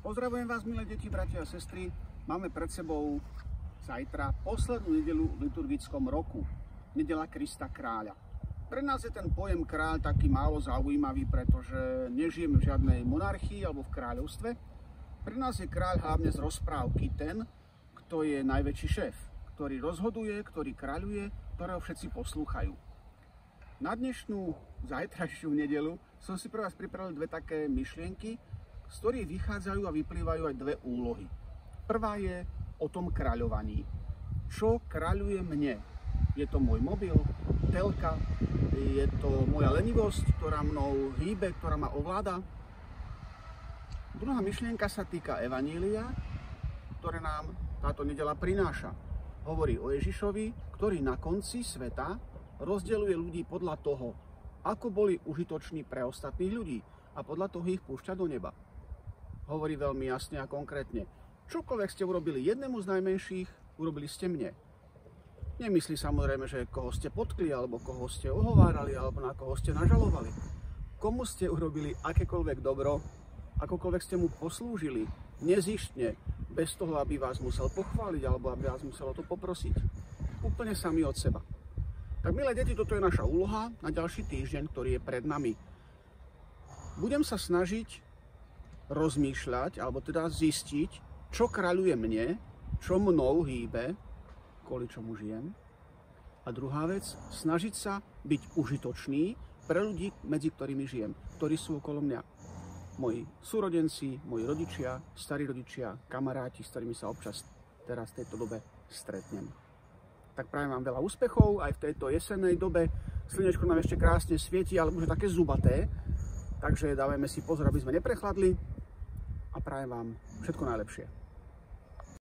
Pozdravujem vás, milé deti, bratia a sestry. Máme pred sebou zajtra poslednú nedelu v liturgickom roku. Nedela Krista kráľa. Pre nás je ten pojem kráľ taký málo zaujímavý, pretože nežijeme v žiadnej monarchii alebo v kráľovstve. Pre nás je kráľ hlavne z rozprávky ten, kto je najväčší šéf, ktorý rozhoduje, ktorý kráľuje, ktorého všetci poslúchajú. Na dnešnú zajtrajšiu nedelu som si pre vás pripravil dve také myšlienky, z ktorých vychádzajú a vyplývajú aj dve úlohy. Prvá je o tom kráľovaní. Čo kráľuje mne? Je to môj mobil, telka, je to moja lenivosť, ktorá mnou hýbe, ktorá ma ovláda? Druhá myšlienka sa týka Evanília, ktoré nám táto nedela prináša. Hovorí o Ježišovi, ktorý na konci sveta rozdeľuje ľudí podľa toho, ako boli užitoční pre ostatných ľudí a podľa toho ich púšťa do neba hovorí veľmi jasne a konkrétne. Čokoľvek ste urobili jednému z najmenších, urobili ste mne. Nemyslí samozrejme, že koho ste potkli, alebo koho ste ohovárali, alebo na koho ste nažalovali. Komu ste urobili akékoľvek dobro, akokoľvek ste mu poslúžili, nezištne, bez toho, aby vás musel pochváliť, alebo aby vás muselo to poprosiť. Úplne sami od seba. Tak milé deti, toto je naša úloha na ďalší týždeň, ktorý je pred nami. Budem sa snažiť rozmýšľať, alebo teda zistiť, čo kráľuje mne, čo mnou hýbe, kvôli čomu žijem. A druhá vec, snažiť sa byť užitočný pre ľudí, medzi ktorými žijem, ktorí sú okolo mňa. Moji súrodenci, moji rodičia, starí rodičia, kamaráti, s ktorými sa občas teraz v tejto dobe stretnem. Tak prajem vám veľa úspechov aj v tejto jesennej dobe. Slnečko nám ešte krásne svieti, ale už také zubaté, takže dávajme si pozor, aby sme neprechladli a prajem vám všetko najlepšie.